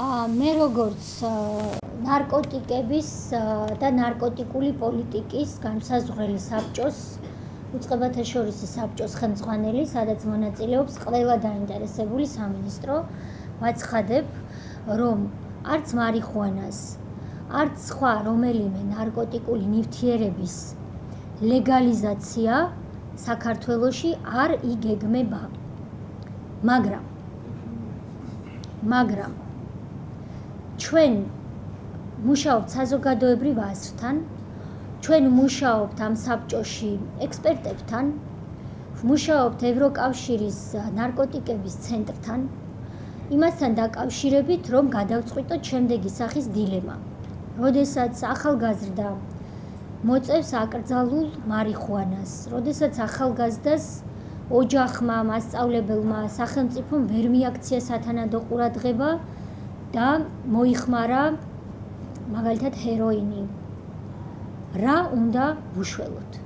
მე როგორც ნარკოტიკების და ნარკოტიკული პოლიტიკის განსაზღვრელი საბჭოს უწყებათა შორის საბჭოს ხელმძღვანელი, სადაც მონაწილეობს ყველა დაინტერესებული სამინისტრო, ვაცხადებ, რომ არც მარიხუანას, არც სხვა რომელიმე ნარკოტიკული ნივთიერების ლეგალიზაცია საქართველოში არ იგეგმება. მაგრამ მაგრამ ჩვენ მუშაობთ საზოგადოებრივ აზრთან, ჩვენ მუშაობთ ამ საბჭოში ექსპერტებთან, მუშაობთ ევროკავშირის ნარკოტიკების ცენტრთან, იმასთან დაკავშირებით, რომ გადავწყვიტოთ შემდეგი სახის დილემა. როდესაც ახალგაზრდა მოწევს აკრძალულ მარიხუანას, როდესაც ახალგაზრდას ოჯახმა, მასწავლებელმა, სახელმწიფომ ვერ მიაქცია სათანადო ყურადღება და მოიხმარა მაგალითად ჰეროინი. რა უნდა ვუშველოთ?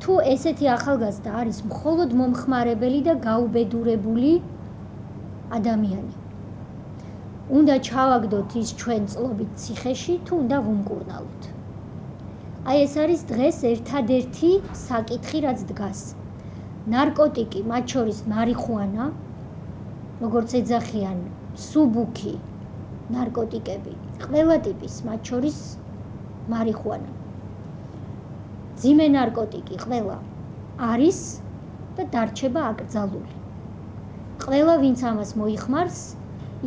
თუ ესეთი ახალგაზრდა არის მხოლოდ მომხმარებელი და გაუბედურებული ადამიანი. უნდა ჩავაგდოთ ის ჩვენ წლობით ციხეში, თუ უნდა ვუმკურნალოთ. აი ეს არის დღეს ერთადერთი საკითხი, რაც დგას. ნარკოტიკი, მათ შორის მარიხუანა, როგორც ეძახიან სუბუქი ნარკოტიკები, ყველა ტიპის, მათ შორის მარიხუანა. ძიმე ნარკოტიკი ყველა არის და დარჩება აკრძალული. ყველა ვინც ამას მოიხმარს,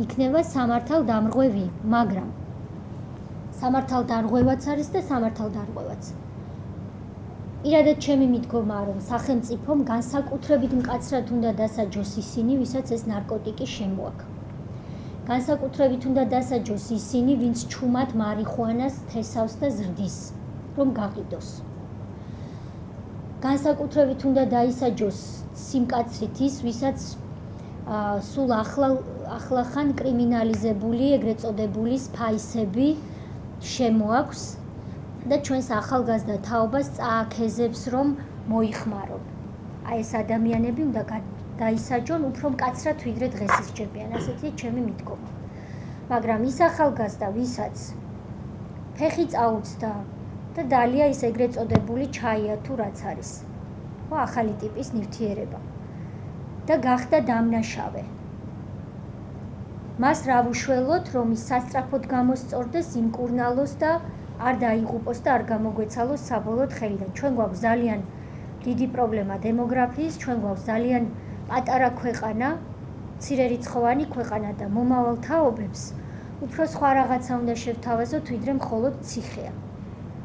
იქნება სამართალ დამრღვევი, მაგრამ სამართალ დარღვევაც არის და სამართალ დარღვევაც. ირადად ჩემი მიდგომაა, რომ სახელმწიფომ განსაკუთრებით მკაცრად უნდა დასაჯოს ისინი, ვისაც ეს ნარკოტიკი შემოაქვს. განსაკუთრებით უნდა დასაჯოს ისინი, ვინც ჩუმად მარიხუანას თესავს და ზრდის, რომ გაყიდოს. განსაკუთრებით უნდა დაისაჯოს სიმკაცრით ის, ვისაც სულ ახლა ახლახან კრიმინალიზებული, ეგრეთ წოდებული ფაისები შემოაქვს და ჩვენს ახალგაზრდა თაობას წააქეზებს, რომ მოიხმარონ. აი ეს ადამიანები უნდა დაისაჯონ უფრო მკაცრად ვიდრე დღეს ისჯებიან ასეთი ჩემი მიდგომა მაგრამ ის ახალგაზრდა ვისაც? ფეხი წაუწდა და დალია ის ეგრეთ წოდებული ჩაია თუ რაც არის. ხო ახალი ტიპის ნივთიერება. და გახდა დამნაშავე. მას რა ვუშველოთ რომ ის სასწრაფოდ გამოსწორდეს იმ კურნალოს და არ დაიღუპოს და არ გამოგვეცალოს საბოლოოდ ხელიდან. ჩვენ გვაქვს ძალიან დიდი პრობლემა დემოგრაფიის ჩვენ გვაქვს ძალიან პატარა ქვეყანა, ცირერიცხოვანი ქვეყანა და მომავალ თაობებს უფრო სხვა რაღაცა უნდა შევთავაზოთ, ვიდრე მხოლოდ ციხეა.